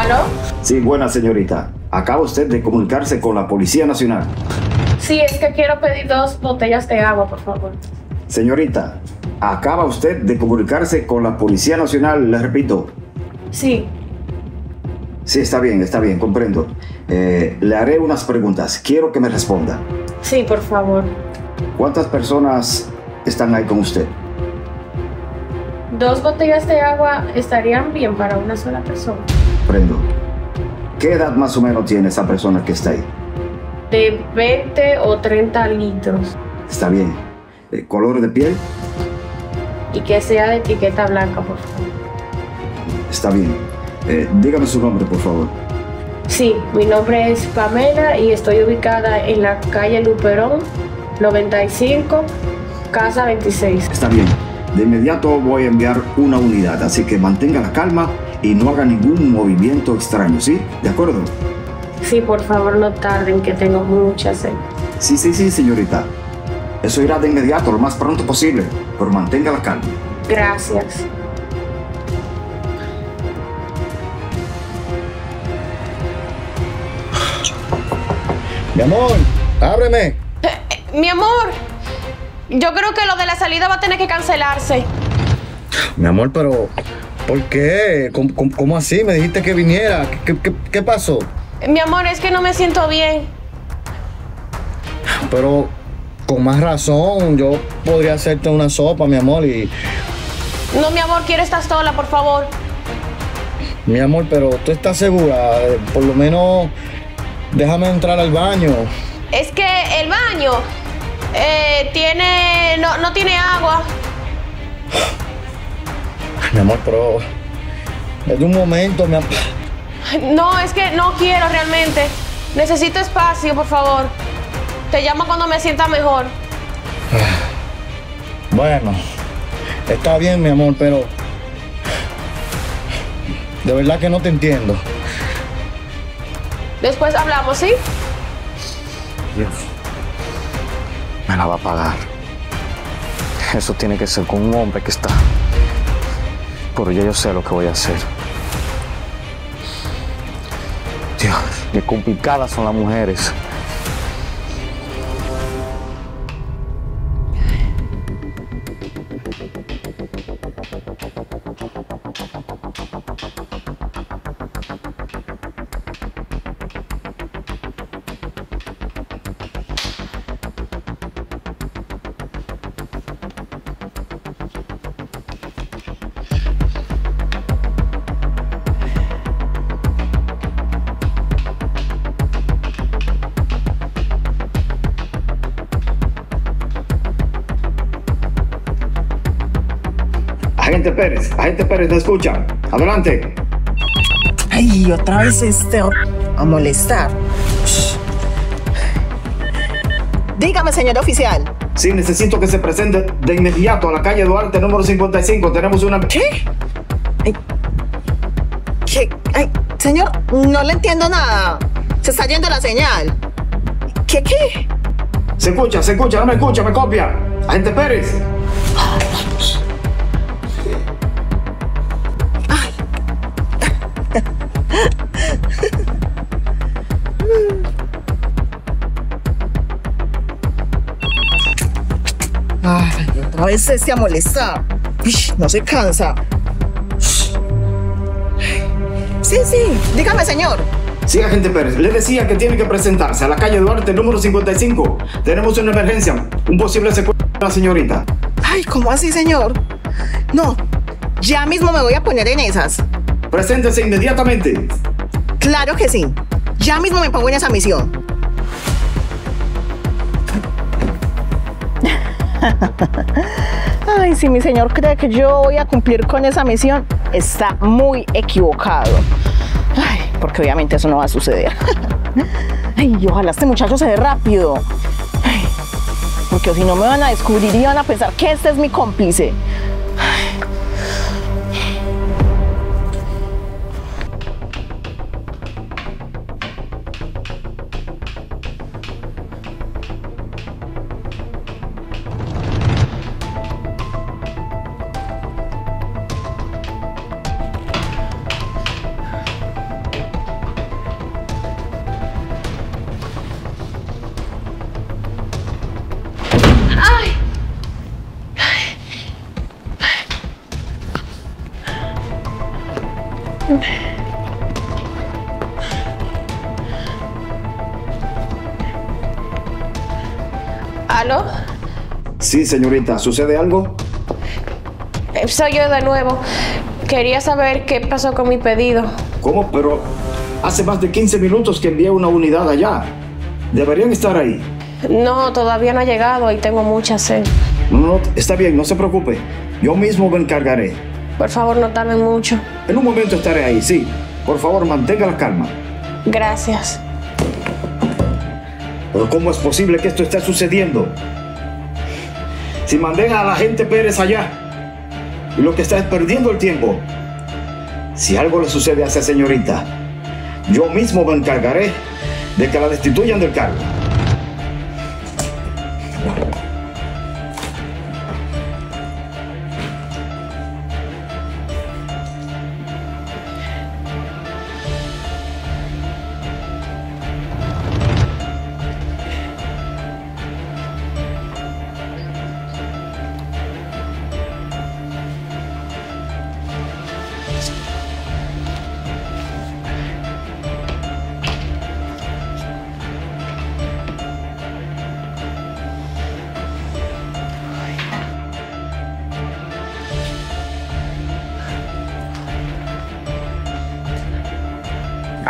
¿Aló? Sí, buena señorita. Acaba usted de comunicarse con la Policía Nacional. Sí, es que quiero pedir dos botellas de agua, por favor. Señorita, acaba usted de comunicarse con la Policía Nacional, le repito. Sí. Sí, está bien, está bien, comprendo. Eh, le haré unas preguntas. Quiero que me responda. Sí, por favor. ¿Cuántas personas están ahí con usted? Dos botellas de agua estarían bien para una sola persona. ¿Qué edad más o menos tiene esa persona que está ahí? De 20 o 30 litros. Está bien. ¿Color de piel? Y que sea de etiqueta blanca, por favor. Está bien. Eh, dígame su nombre, por favor. Sí, mi nombre es Pamela y estoy ubicada en la calle Luperón, 95, casa 26. Está bien. De inmediato voy a enviar una unidad, así que mantenga la calma y no haga ningún movimiento extraño, ¿sí? ¿De acuerdo? Sí, por favor no tarden, que tengo mucha sed. Sí, sí, sí, señorita. Eso irá de inmediato, lo más pronto posible, pero mantenga la calma. Gracias. Mi amor, ábreme. Mi amor, yo creo que lo de la salida va a tener que cancelarse. Mi amor, pero ¿por qué? ¿Cómo, cómo- cómo así? Me dijiste que viniera. ¿Qué, qué- qué pasó? Mi amor, es que no me siento bien. Pero con más razón, yo podría hacerte una sopa, mi amor, y No, mi amor, quiero estar sola, por favor. mi amor, pero tú estás segura, Eh, por lo menos déjame entrar al baño. Es que el baño eh, tiene. No, no tiene agua. Mi amor, pero desde un momento, mi amor. No, es que no quiero realmente. Necesito espacio, por favor. Te llamo cuando me sienta mejor. Bueno, está bien, mi amor, pero de verdad que no te entiendo. Después hablamos, ¿sí? Dios, me la va a pagar. Eso tiene que ser con un hombre que está. Pero ya yo sé lo que voy a hacer. Dios, qué complicadas son las mujeres. Agente Pérez, agente Pérez, ¿me escucha? Adelante. Ay, otra vez este a molestar. Dígame, señor oficial. Sí, necesito que se presente de inmediato a la calle Duarte número 55. Tenemos una... ¿Qué? Ay, ¿Qué? Ay, señor, no le entiendo nada. Se está yendo la señal. ¿Qué qué? Se escucha, se escucha, no me escucha, me copia. Agente Pérez. Vez este a molestar. No se cansa. Sí, sí, dígame, señor. Sí, agente Pérez, le decía que tiene que presentarse a la calle Duarte número 55. Tenemos una emergencia, un posible secuestro de la señorita. Ay, ¿cómo así, señor? No, ya mismo me voy a poner en esas. Preséntese inmediatamente. Claro que sí. Ya mismo me pongo en esa misión. Ay, si mi señor cree que yo voy a cumplir con esa misión, está muy equivocado. Ay, porque obviamente eso no va a suceder. Ay, ojalá este muchacho se dé rápido. Porque si no me van a descubrir y van a pensar que este es mi cómplice. ¿Aló? Sí, señorita, ¿sucede algo? Eh, Soy yo de nuevo. Quería saber qué pasó con mi pedido. ¿Cómo? Pero hace más de 15 minutos que envié una unidad allá. Deberían estar ahí. No, todavía no ha llegado y tengo mucha sed. No, no, está bien, no se preocupe. Yo mismo me encargaré. Por favor, no tarden mucho. En un momento estaré ahí, sí. Por favor, mantenga la calma. Gracias. Pero ¿cómo es posible que esto esté sucediendo? Si mandé a la gente Pérez allá, y lo que está es perdiendo el tiempo. Si algo le sucede a esa señorita, yo mismo me encargaré de que la destituyan del cargo.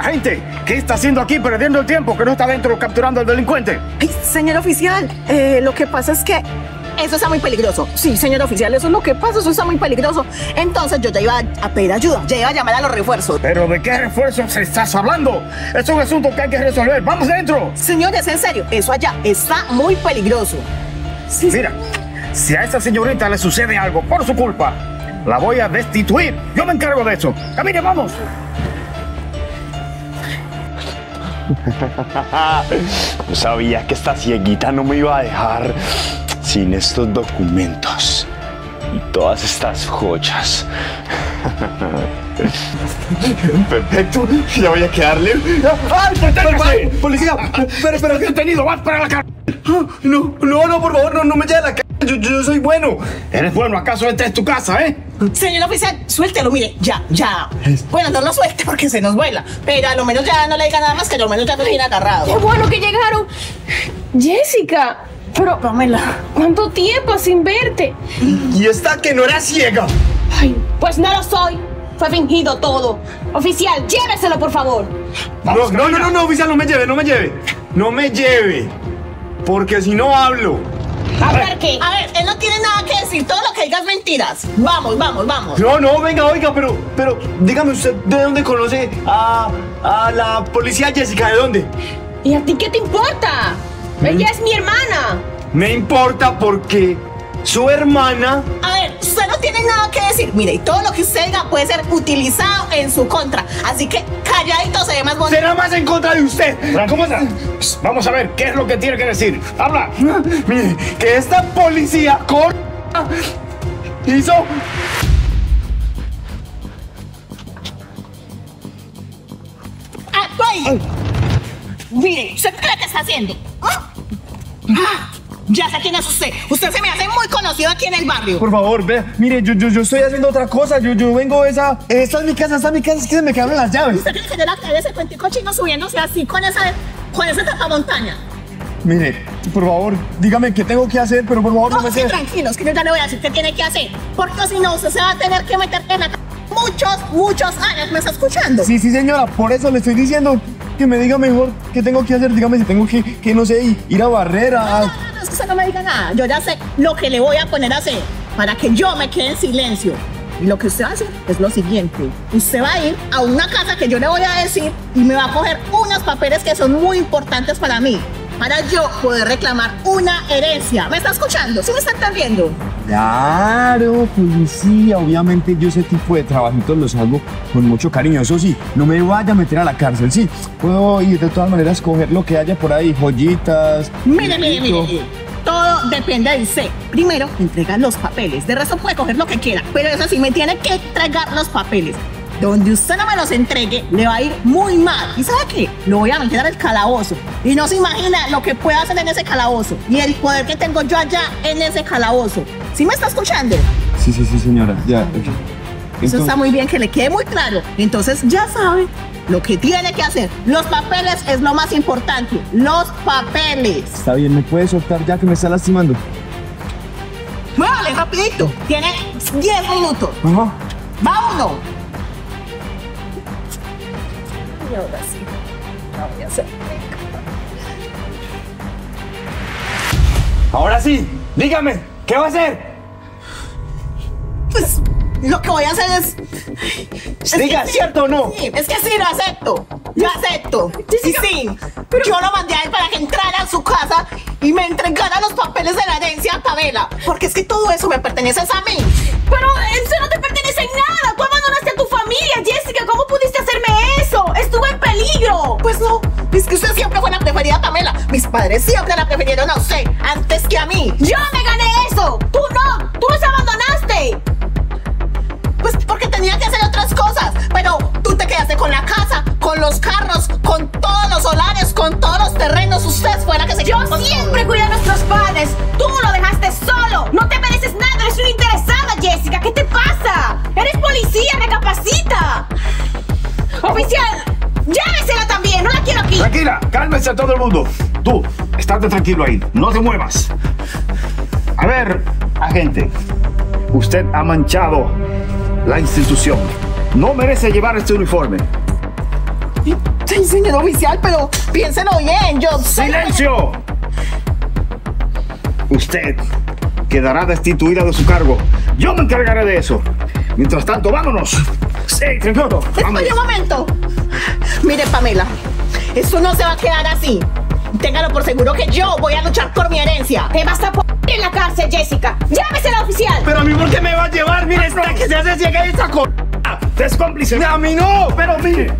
Agente, ¿qué está haciendo aquí perdiendo el tiempo que no está dentro capturando al delincuente? Ay, señor oficial, eh, lo que pasa es que eso está muy peligroso. Sí, señor oficial, eso es lo que pasa, eso está muy peligroso. Entonces yo ya iba a pedir ayuda, ya iba a llamar a los refuerzos. ¿Pero de qué refuerzos estás hablando? Es un asunto que hay que resolver. ¡Vamos dentro! Señores, en serio, eso allá está muy peligroso. Sí, Mira, si a esa señorita le sucede algo por su culpa, la voy a destituir. Yo me encargo de eso. Camine, vamos. Yo sabía que esta cieguita no me iba a dejar sin estos documentos y todas estas joyas. Perfecto, ya voy a quedarle. ¡Ay! ¡Policía! ¡Pero, pero, detenido! ¡Vas para la cárcel! No, no, no, por favor, no, no me lleve a la cara. Yo, yo soy bueno. ¿Eres bueno? ¿Acaso esta es tu casa, eh? Señor oficial, suéltelo, mire, ya, ya. Bueno, no lo suelte porque se nos vuela, pero a lo menos ya no le diga nada más que a lo menos ya lo tiene ¡Qué agarrado. bueno que llegaron! Jessica, pero Pamela. ¿cuánto tiempo sin verte? Y esta que no era ciega. Ay, pues no lo soy. Fue fingido todo. Oficial, lléveselo, por favor. No, no, no, no, no, oficial, no me lleve, no me lleve. No me lleve. Porque si no hablo. A ver qué. A ver, él no tiene nada que decir, todo lo que digas es mentiras. Vamos, vamos, vamos. No, no, venga, oiga, pero, pero, dígame usted de dónde conoce a, a la policía Jessica, ¿de dónde? ¿Y a ti qué te importa? Ella es mi hermana. Me importa porque su hermana. A ver, usted no tiene nada que decir. Mire, y todo lo que usted diga puede ser utilizado en su contra. Así que calladito se ve más bonito. Será más en contra de usted. ¿Cómo está? Vamos a ver, ¿qué es lo que tiene que decir? ¡Habla! Mire, que esta policía con hizo. ¡Ah, voy! Mire, ¿usted qué cree que está haciendo? ¿Ah? Ya sé quién es usted. Usted se me hace muy conocido aquí en el barrio. Por favor, vea, mire, yo, yo, yo estoy haciendo otra cosa. Yo, yo vengo esa. Esta es mi casa, esta es mi casa, es que se me quedaron las llaves. ¿Usted cree que yo la creé ese cuentico chino subiéndose así con esa, con esa tapamontaña? Mire, por favor, dígame qué tengo que hacer, pero por favor no, No, me sí, tranquilos, que yo ya le voy a decir qué tiene que hacer. Porque si no, usted se va a tener que meter en la muchos, muchos años. ¿Me está escuchando? Sí, sí, señora, por eso le estoy diciendo que me diga mejor qué tengo que hacer. Dígame si tengo que, que no sé, ir a barrer, No, no, no, no, es que usted no me diga nada. Yo ya sé lo que le voy a poner a hacer para que yo me quede en silencio. Y lo que usted hacer es lo siguiente. Usted va a ir a una casa que yo le voy a decir y me va a coger unos papeles que son muy importantes para mí. Para yo poder reclamar una herencia. ¿Me está escuchando? ¿Sí me está entendiendo? Claro, policía, obviamente yo ese tipo de trabajitos los hago con mucho cariño. Eso sí, no me vaya a meter a la cárcel, sí. Puedo ir de todas maneras coger lo que haya por ahí, joyitas. Mire, mire, dinero. mire. Todo depende de usted. Primero, entrega los papeles. De resto puede coger lo que quiera. Pero eso sí, me tiene que entregar los papeles. Donde usted no me los entregue, le va a ir muy mal. ¿Y sabe qué? Lo voy a meter al calabozo. Y no se imagina lo que puedo hacer en ese calabozo. Y el poder que tengo yo allá en ese calabozo. ¿Sí me está escuchando? Sí, sí, sí, señora. Ya. ok. Eso Entonces- está muy bien, que le quede muy claro. Entonces ya sabe lo que tiene que hacer. Los papeles es lo más importante. Los papeles. Está bien, ¿me puedes soltar ya que me está lastimando? Muévale rapidito. Tiene 10 minutos. Ajá. ¡Vámonos! Y ahora sí. la voy a hacer. Ahora sí, dígame, ¿qué va a hacer? Pues lo que voy a hacer es. es Diga, que. ¿cierto o no? Sí, es que sí, lo acepto. Yo acepto. Sí, sí. Yo lo mandé a él para que entrara a su casa y me entregara los papeles de la herencia a Pamela. Porque es que todo eso me pertenece a mí. Pero eso no te pertenece en nada. Tú abandonaste a tu familia, Jessica. ¿Cómo pudiste Estuve en peligro. Pues no, es que usted siempre fue la preferida Pamela. Mis padres siempre la prefirieron a usted antes que a mí. Yo me gané eso. Tú no. Tú los abandonaste. Pues porque tenía que hacer otras cosas. Pero tú te quedaste con la casa, con los carros, con todos los solares, con todos los terrenos. Usted fue la que se Yo siempre cuidé a nuestros padres. Tú lo dejaste solo. No te mereces nada. Eres una interesada, Jessica. ¿Qué te pasa? Eres policía. Recapacita. Oficial, llévesela también. No la quiero aquí. Tranquila, cálmese todo el mundo. Tú, estate tranquilo ahí, no te muevas. A ver, agente, usted ha manchado la institución. No merece llevar este uniforme. Sí, señor oficial, pero piénselo bien. Yo ¡Silencio! Usted quedará destituida de su cargo. Yo me encargaré de eso. Mientras tanto, vámonos. Sí, tranquilo. Vámonos. Espere un momento. Mire, Pamela, esto no se va a quedar así. Téngalo por seguro que yo voy a luchar por mi herencia. Te vas a poner en la cárcel, Jessica. Llévesela, oficial. Pero a mí, ¿por qué me va a llevar? Mire, esta que se hace ciega esa co... Usted es cómplice. A mí no. Pero mire,